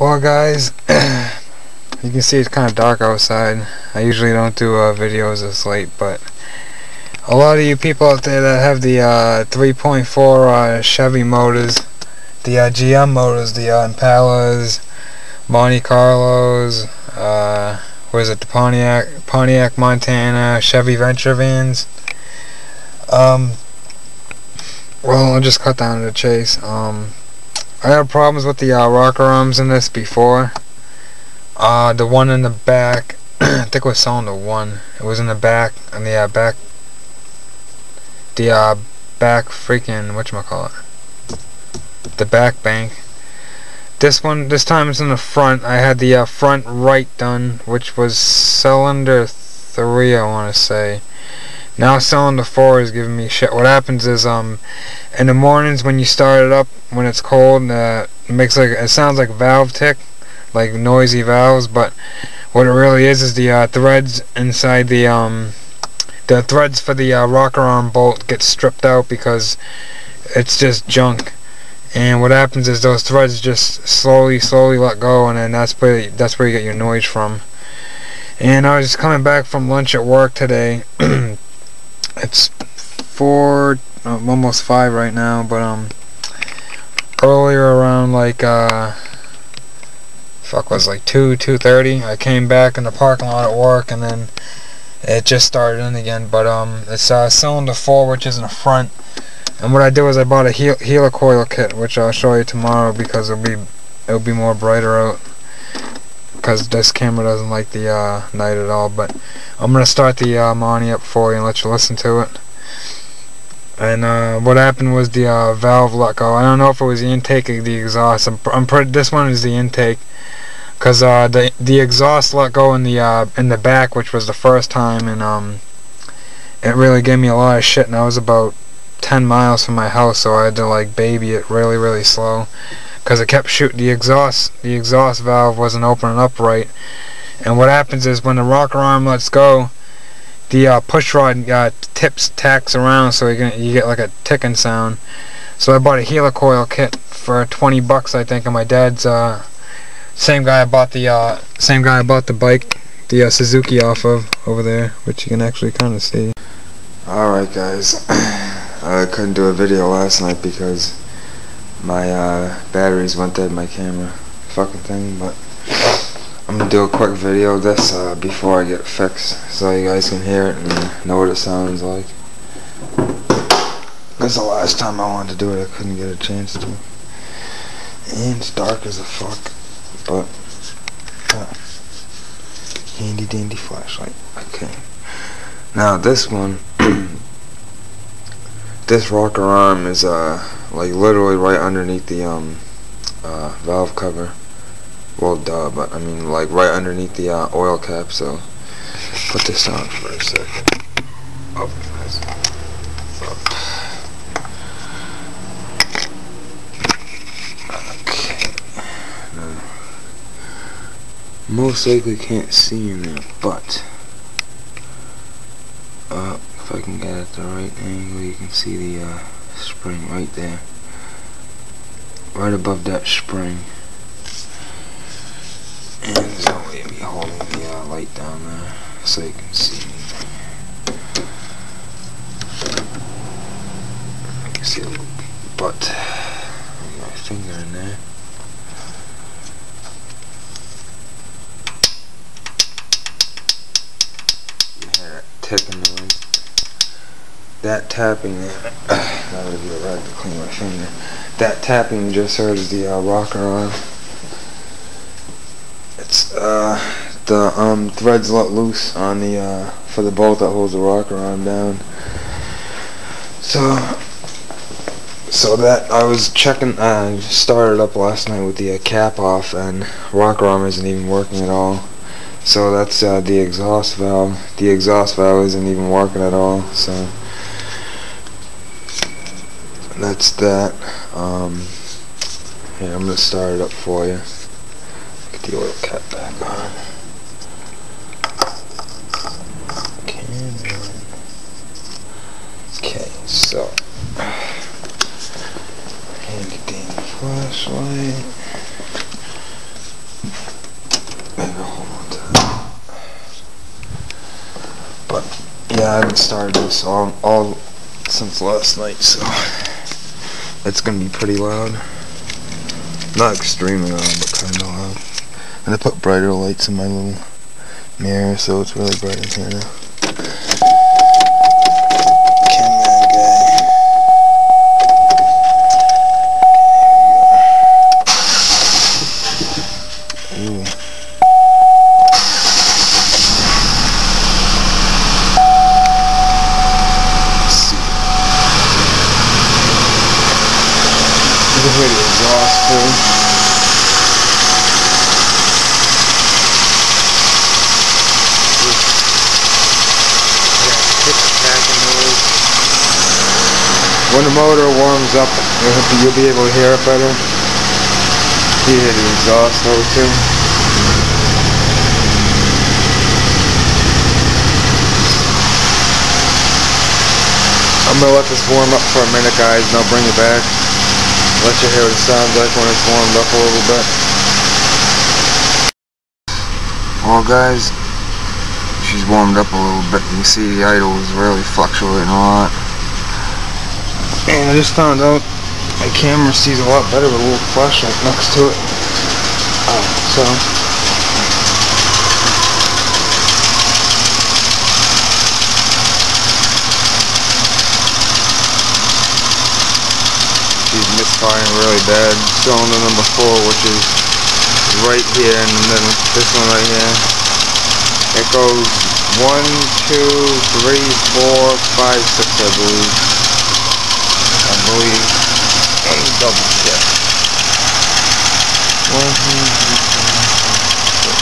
Well guys, you can see it's kind of dark outside. I usually don't do uh, videos this late, but a lot of you people out there that have the uh, 3.4 uh, Chevy motors, the uh, GM motors, the uh, Impalas, Monte Carlos, uh, what is it, the Pontiac, Pontiac Montana, Chevy Venture vans. Um, well, I'll just cut down to the chase. Um, I had problems with the uh, rocker arms in this before. Uh, the one in the back, I think it was the one. It was in the back, and the uh, back, the uh, back freaking whatchamacallit, the back bank. This one, this time it's in the front. I had the uh, front right done, which was cylinder three, I want to say. Now cylinder 4 is giving me shit. What happens is, um, in the mornings when you start it up, when it's cold, uh, it makes like, it sounds like valve tick, like noisy valves, but what it really is is the uh, threads inside the, um, the threads for the uh, rocker arm bolt get stripped out because it's just junk. And what happens is those threads just slowly, slowly let go, and then that's where that's where you get your noise from. And I was coming back from lunch at work today. it's four, uh, almost five right now, but um, earlier around like uh, fuck was like two, two thirty. I came back in the parking lot at work, and then it just started in again. But um, it's uh, cylinder four, which is in the front. And what I did was I bought a hel helicoil kit, which I'll show you tomorrow because it'll be it'll be more brighter out because this camera doesn't like the uh, night at all. But I'm gonna start the uh, Monty up for you and let you listen to it. And uh, what happened was the uh, valve let go. I don't know if it was the intake or the exhaust. I'm, I'm pretty. This one is the intake, cause uh, the the exhaust let go in the uh, in the back, which was the first time, and um, it really gave me a lot of shit. And I was about 10 miles from my house, so I had to like baby it really, really slow because it kept shooting the exhaust the exhaust valve wasn't opening up right. And what happens is when the rocker arm lets go the uh, push rod uh, tips tacks around so you, you get like a ticking sound. So I bought a helicoil kit for 20 bucks I think and my dad's uh, same guy I bought the uh, same guy I bought the bike the uh, Suzuki off of over there which you can actually kind of see alright guys. I couldn't do a video last night because my uh, batteries went dead my camera. Fucking thing but I'm gonna do a quick video of this uh, before I get fixed so you guys can hear it and know what it sounds like. Because the last time I wanted to do it. I couldn't get a chance to. And it's dark as a fuck but uh, handy dandy flashlight. Okay. Now this one this rocker arm is uh like literally right underneath the um uh, valve cover. Well duh but I mean like right underneath the uh, oil cap so put this on for a second oh, okay. Now, most likely can't see in there but uh, if I can get at the right angle you can see the uh, spring right there. Right above that spring. And there's no way of me holding the uh, light down there so you can see anything I can see a little butt my finger in there. You hear that ticking noise that tapping there, that would be rag to clean my finger. That tapping just heard the uh, rocker arm. It's uh, the um, threads let loose on the uh, for the bolt that holds the rocker arm down. So, so that I was checking. I uh, started up last night with the uh, cap off, and rocker arm isn't even working at all. So that's uh, the exhaust valve. The exhaust valve isn't even working at all. So that's that. Um, here, I'm going to start it up for you. Get the oil cap back on. Okay, so. And get the flashlight. yeah, I haven't started this all, all since last night, so it's gonna be pretty loud. Not extremely loud, but kind of loud. And I put brighter lights in my little mirror, so it's really bright in here now. You can hear the exhaust too. When the motor warms up, you'll be able to hear it better. You hear the exhaust though too. I'm gonna let this warm up for a minute guys and I'll bring it back. Let you hear what it sounds like when it's warmed up a little bit. Well guys, she's warmed up a little bit. You can see the idle is really fluctuating a lot. And I just found out my camera sees a lot better with a little flashlight next to it. Oh, so she's misfiring really bad. Cylinder number four, which is right here in the middle. This one right here. It goes one, two, three, four, five, six, I believe. I believe. Let me double check. One, two, three, four, five, six.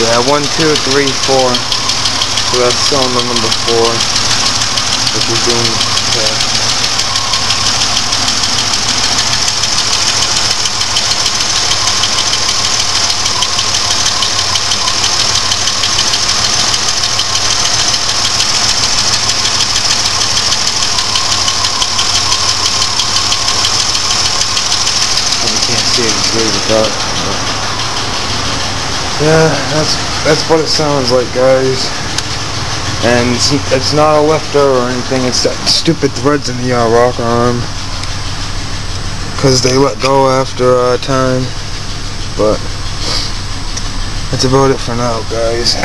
Yeah, one, two, three, four. So that's cylinder number four, which is doing test. Without. Yeah, that's that's what it sounds like, guys. And it's, not a lifter or anything, it's that stupid threads in the uh, rocker arm. Because they let go after uh, time. But that's about it for now, guys.